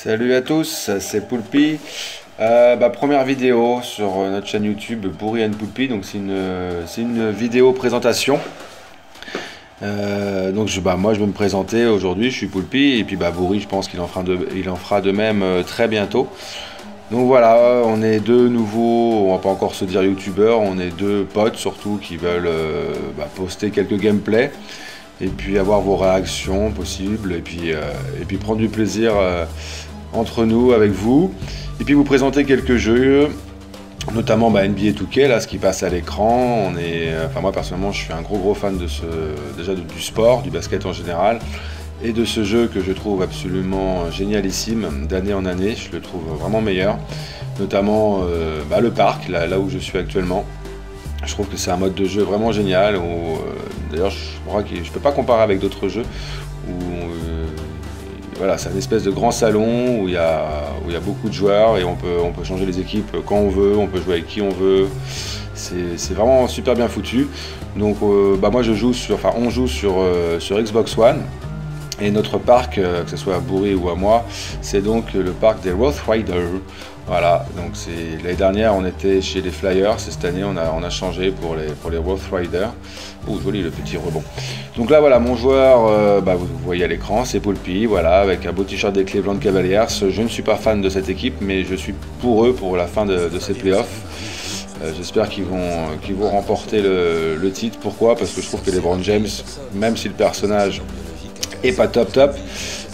Salut à tous, c'est Poulpi. Euh, bah, première vidéo sur notre chaîne YouTube Bourri and Poulpi, donc c'est une, une vidéo présentation. Euh, donc je, bah, moi je vais me présenter aujourd'hui, je suis Poulpi et puis bah, Bourri je pense qu'il en, fera de, il en fera de même euh, très bientôt. Donc voilà, on est deux nouveaux, on va pas encore se dire youtubeurs, on est deux potes surtout qui veulent bah, poster quelques gameplays et puis avoir vos réactions possibles et puis, et puis prendre du plaisir entre nous, avec vous. Et puis vous présenter quelques jeux, notamment NBA 2K, là, ce qui passe à l'écran. Euh, enfin moi personnellement, je suis un gros gros fan de ce, déjà du sport, du basket en général, et de ce jeu que je trouve absolument génialissime d'année en année. Je le trouve vraiment meilleur, notamment euh, bah, le parc, là, où je suis actuellement. Je trouve que c'est un mode de jeu vraiment génial. Euh, d'ailleurs, je crois que je peux pas comparer avec d'autres jeux où voilà, c'est une espèce de grand salon où il y a, où il beaucoup de joueurs et on peut, on peut changer les équipes quand on veut, on peut jouer avec qui on veut. C'est vraiment super bien foutu. Donc euh, bah moi je joue sur, enfin on joue sur, euh, sur Xbox One. Et notre parc, euh, que ce soit à Bourré ou à moi, c'est donc le parc des Roth Riders. Voilà, donc c'est l'année dernière on était chez les Flyers, et cette année on a, on a changé pour les, pour les Roth Riders. Oh joli le petit rebond. Donc là voilà, mon joueur, euh, bah, vous voyez à l'écran, c'est Paul P, voilà, avec un beau t-shirt des Cleveland Cavaliers. Je ne suis pas fan de cette équipe, mais je suis pour eux pour la fin de, ces playoffs. Euh, j'espère qu'ils vont, qu'ils vont remporter le, titre. Pourquoi? Parce que je trouve que les Brown James, même si le personnage est pas top top,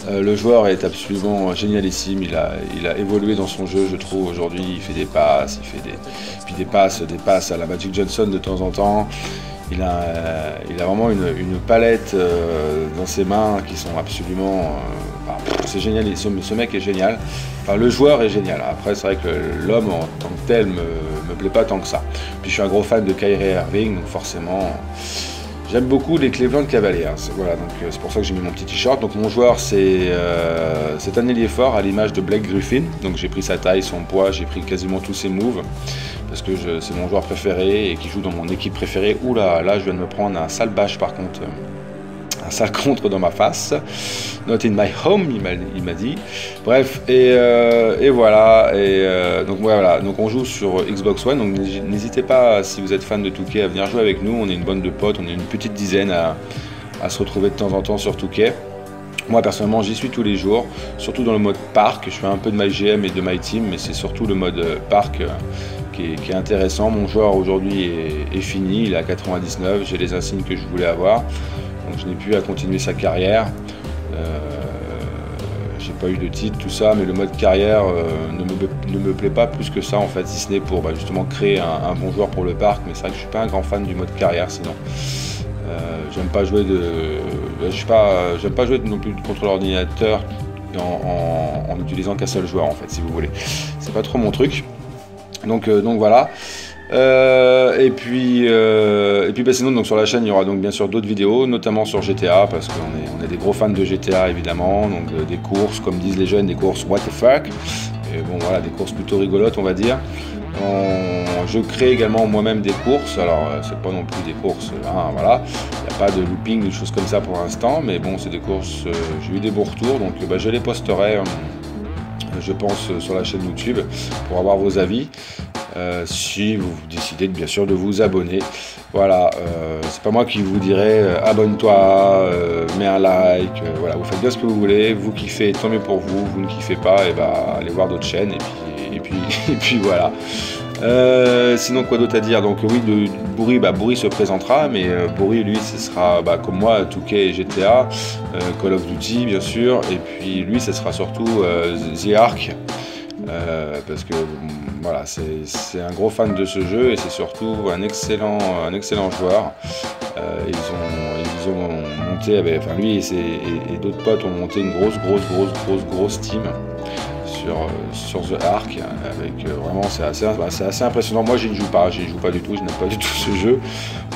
euh, le joueur est absolument génialissime, il a, il a évolué dans son jeu, je trouve. Aujourd'hui, il fait des passes, il fait des, puis des passes, des passes à la Magic Johnson de temps en temps. Il a, il a vraiment une, palette euh, dans ses mains qui sont absolument. Euh, c'est génial, ce, ce, mec est génial. Enfin, le joueur est génial. Après, c'est vrai que l'homme en tant que tel me, me plaît pas tant que ça. Puis je suis un gros fan de Kyrie Irving, donc forcément. J'aime beaucoup les Cleveland Cavaliers. Voilà, donc euh, c'est pour ça que j'ai mis mon petit t-shirt. Donc mon joueur c'est euh, un ailier fort à l'image de Blake Griffin. Donc j'ai pris sa taille, son poids, j'ai pris quasiment tous ses moves parce que c'est mon joueur préféré et qui joue dans mon équipe préférée. Oula, là je viens de me prendre un sale bâche par contre un sale contre dans ma face. Not in my home, il m'a dit. Bref, et, euh, voilà. Et euh, donc voilà, donc on joue sur Xbox One. Donc n'hésitez pas, si vous êtes fan de Touquet, à venir jouer avec nous. On est une bande de potes, on est une petite dizaine à, se retrouver de temps en temps sur Touquet. Moi personnellement j'y suis tous les jours, surtout dans le mode parc. Je fais un peu de my GM et de my team, mais c'est surtout le mode euh, parc qui est, intéressant. Mon joueur aujourd'hui est, est, fini, il est à 99, j'ai les insignes que je voulais avoir. Donc je n'ai plus à continuer sa carrière. Euh, j'ai pas eu de titre, tout ça, mais le mode carrière euh, ne, me, plaît pas plus que ça en fait, si ce n'est pour bah, justement créer un, bon joueur pour le parc. Mais c'est vrai que je suis pas un grand fan du mode carrière sinon. Euh, j'aime pas jouer de. pas. J'aime pas jouer non plus contre l'ordinateur en, en, utilisant qu'un seul joueur en fait, si vous voulez. C'est pas trop mon truc. Donc, donc voilà. Euh, et puis, euh, et puis bah, sinon, donc, sur la chaîne, il y aura donc bien sûr d'autres vidéos, notamment sur GTA, parce qu'on est, des gros fans de GTA évidemment, donc euh, des courses, comme disent les jeunes, des courses what the fuck. Et bon, voilà, des courses plutôt rigolotes, on va dire. je crée également moi-même des courses, alors c'est pas non plus des courses, hein, voilà, il n'y a pas de looping, des choses comme ça pour l'instant, mais bon, c'est des courses, j'ai eu des bons retours, donc bah, je les posterai je pense, sur la chaîne YouTube pour avoir vos avis. Euh, si vous décidez bien sûr de vous abonner. Voilà, euh, c'est pas moi qui vous dirai euh, abonne-toi, mets un like, voilà, vous faites bien ce que vous voulez, vous kiffez, tant mieux pour vous, vous ne kiffez pas, et bah allez voir d'autres chaînes et puis, et puis, voilà. sinon, quoi d'autre à dire? Donc, oui, de, Bourri, bah, Bourri se présentera, mais Bourri, lui, ce sera bah, comme moi, Touquet et GTA, Call of Duty, bien sûr, et puis lui, ce sera surtout The Ark, parce que voilà, c'est un gros fan de ce jeu et c'est surtout un excellent, un excellent joueur. Euh, ils, ont, monté, enfin lui et, d'autres potes ont monté une grosse, grosse, grosse, grosse, grosse team sur, The Ark. Avec euh, vraiment, c'est assez, bah, assez, impressionnant. Moi, je ne joue pas, j'y joue pas du tout, je n'aime pas du tout ce jeu,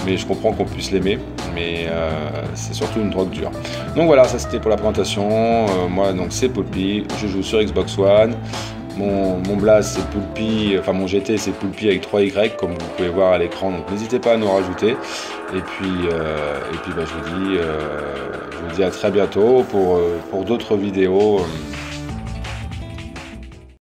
mais je comprends qu'on puisse l'aimer. Mais euh, c'est surtout une drogue dure. Donc voilà, ça c'était pour la présentation. moi, donc c'est Poppy, je joue sur Xbox One. Mon, Blast c'est Poulpi, enfin mon GT c'est Poulpi avec 3Y comme vous pouvez voir à l'écran, donc n'hésitez pas à nous rajouter. Et puis, euh, et puis bah, je, vous dis, euh, je vous dis à très bientôt pour, euh, pour d'autres vidéos.